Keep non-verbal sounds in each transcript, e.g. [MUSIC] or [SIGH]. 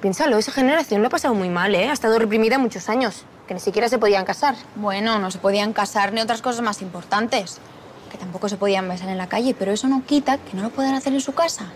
Piénsalo, esa generación lo ha pasado muy mal, ¿eh? Ha estado reprimida muchos años, que ni siquiera se podían casar. Bueno, no se podían casar ni otras cosas más importantes. Que tampoco se podían besar en la calle, pero eso no quita que no lo puedan hacer en su casa.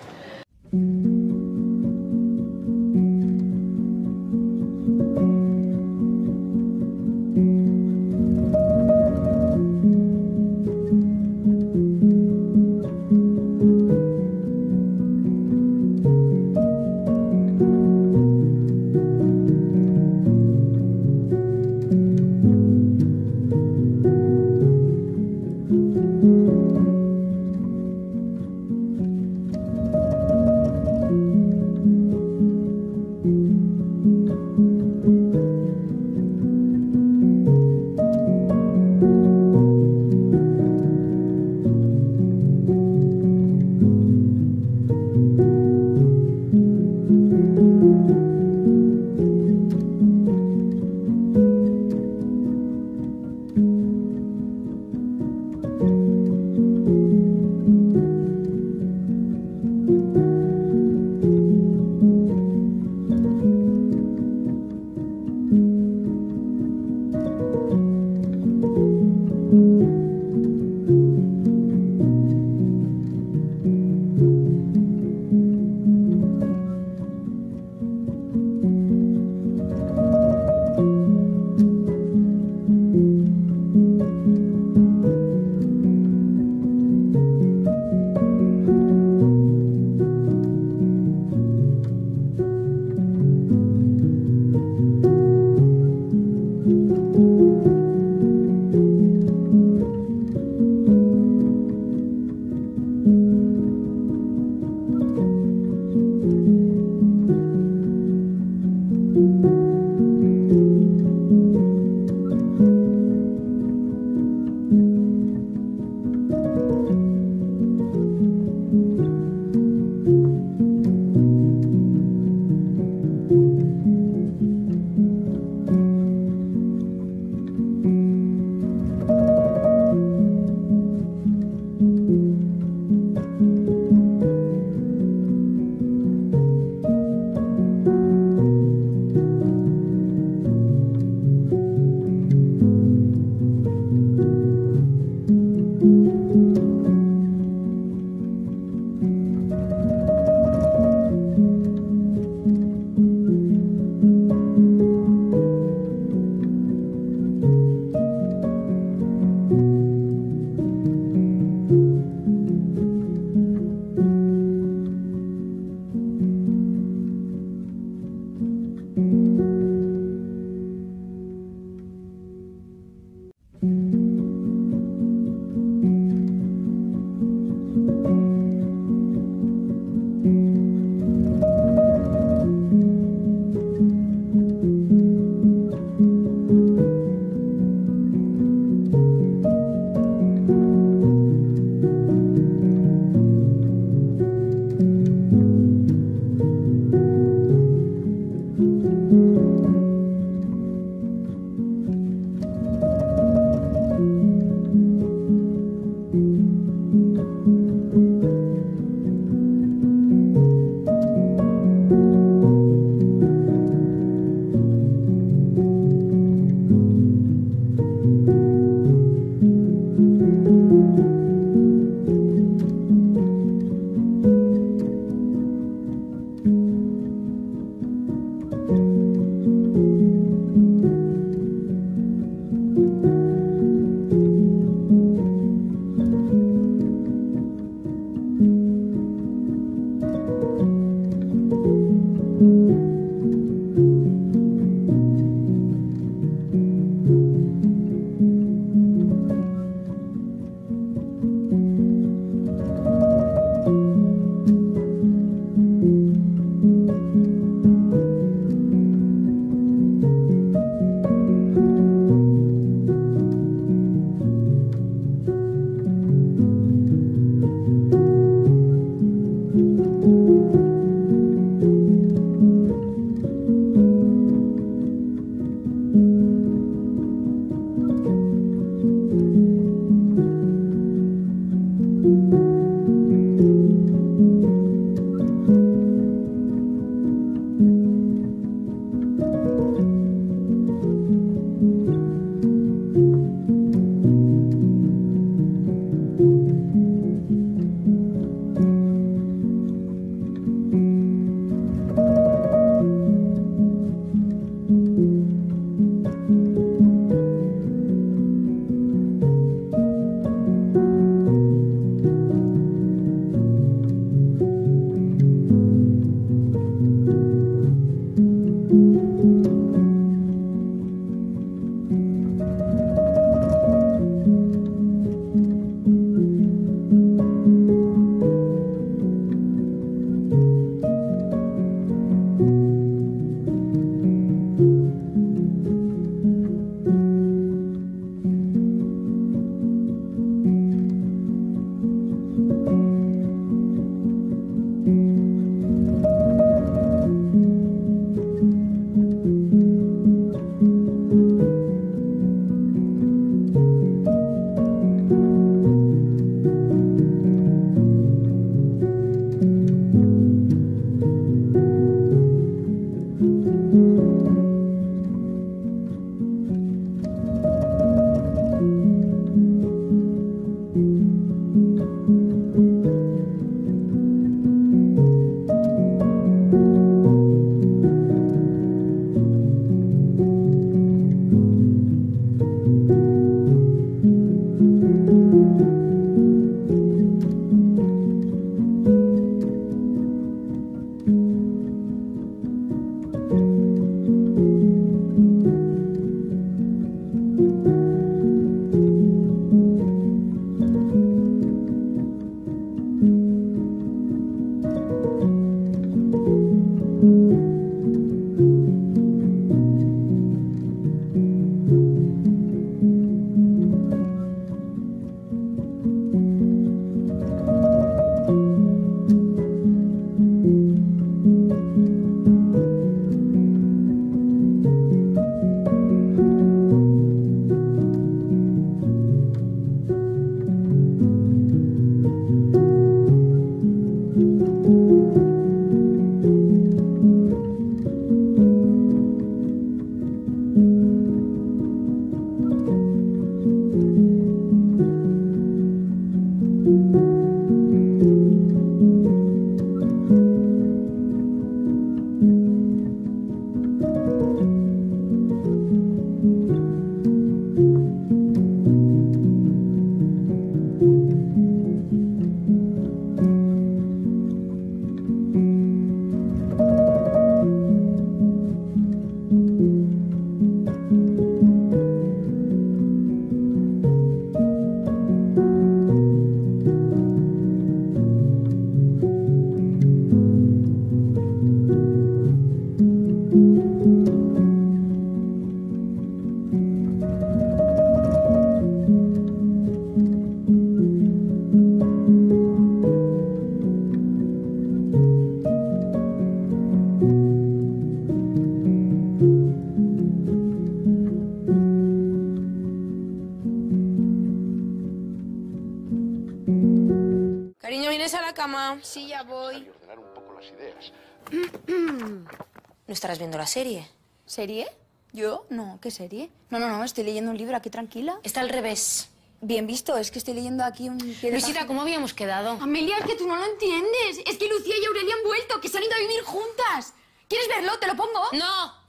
Sí, ya voy. Y ordenar un poco las ideas. [CLEARS THROAT] ¿No estarás viendo la serie? ¿Serie? ¿Yo? No, ¿qué serie? No, no, no, estoy leyendo un libro aquí tranquila. Está al revés. Bien visto, es que estoy leyendo aquí un Luisita. ¿cómo habíamos quedado? Amelia, es que tú no lo entiendes. Es que Lucía y Aurelia han vuelto, que se han ido a vivir juntas. ¿Quieres verlo? ¿Te lo pongo? ¡No!